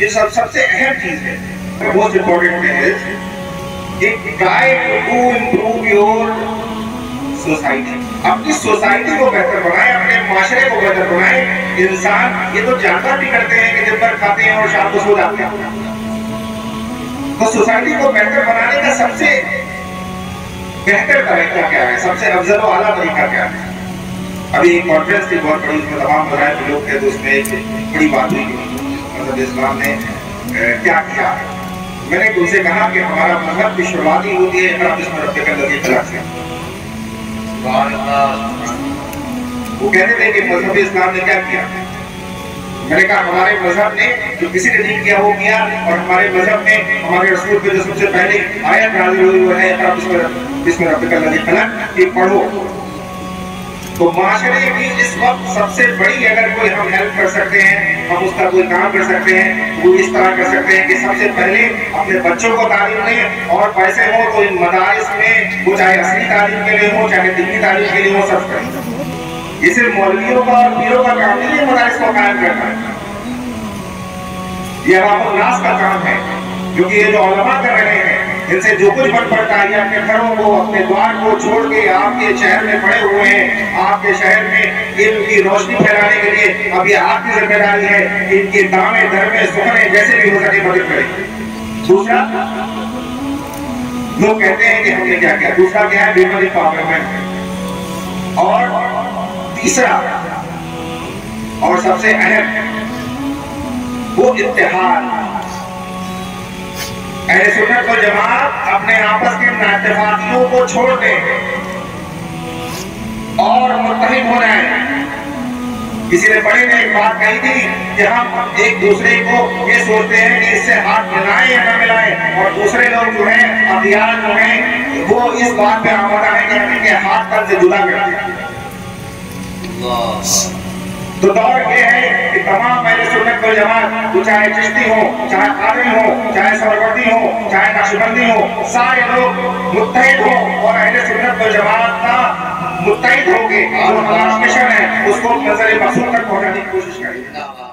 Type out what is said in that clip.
ये सब सबसे अहम चीज़ है। मोस्ट इम्पोर्टेंट इज़ कि try to improve your society अपनी सोसाइटी को बेहतर बनाए? अपने माशरे को बेहतर बनाए? इंसान, ये तो जानवर भी करते हैं कि दिन भर खाते हैं और शाम को सो जाते हैं। तो सोसाइटी को बेहतर बनाने का सबसे बेहतर तरीका क्या है? सबसे अफजल वाला तरीका क्या है? अभी एक कॉन्फ्रेंस थी, बहुत बड़ी, उसमें तमाम मजाहब लोग थे तो उसमें एक बड़ी बात हुई इस्लाम ने क्या किया? मैंने उनसे कहा कि हमारा मज़हब की शुरुआत ही होती है रब इसमें रब के लगे से वो कहते थे कि मज़हब इस्लाम ने क्या किया? मैंने कहा, हमारे मज़हब ने जो किसी ने नहीं किया, वो किया, और हमारे मज़हब में हमारे रसूल पे जो सबसे पहले आयत नाजिल हुई, वो है रब इसमें इसमें रब का लगे खिलाफ ये पढ़ो। तो माशरे की इस वक्त सबसे बड़ी अगर कोई हम हेल्प कर सकते हैं, हम उसका कोई काम कर सकते हैं वो इस तरह कर सकते हैं कि सबसे पहले अपने बच्चों को तालीम दें और पैसे हो तो इन मदारस में वो चाहे असली तालीम के लिए हो, चाहे दिल्ली तालीम के लिए हो, सब करें। ये सिर्फ़ मौलवियों का और पीरों का काम नहीं है, मदारस को कायम करना ये नाश का काम है, क्योंकि ये जो ओलमा कर रहे हैं इनसे जो कुछ बन पड़ता है अपने घरों को, अपने द्वार को छोड़ के आपके शहर में पड़े हुए हैं। आपके शहर में इनकी रोशनी फैलाने के लिए ये आपकी ज़िम्मेदारी है, इनके दामे धर्मे, सुखने जैसे भी हो सके मदद करें। दूसरा, लोग कहते हैं कि हमने क्या किया? दूसरा क्या है? बेमनी पार्लियामेंट और तीसरा, और सबसे अहम, वो इतिहाद और जमात अपने आपस के नातफाकियों को छोड़ दें और मुतहिद हो जाए। किसी ने बड़े ने एक बात कही थी कि हम एक दूसरे को ये सोचते हैं कि इससे हाथ मिलाएँ या ना मिलाएँ, और दूसरे लोग जो है अभियान जो है, वो इस बात पे आमादा है कि हाथ तन से जुदा कर दें। तो दौर ये है कि तमाम मेरे सुन्नत को जमात तो चाहे चिश्ती हो, चाहे कादिर हो, चाहे सरवर्दी हो, चाहे नक्शबंदी हो, सारे लोग मुत्तहिद हो और अहले सुन्नत को जमात का मुत्तहिद होके जो हमारा मिशन है, उसको नज़र मसूर तक पहुँचाने की कोशिश करें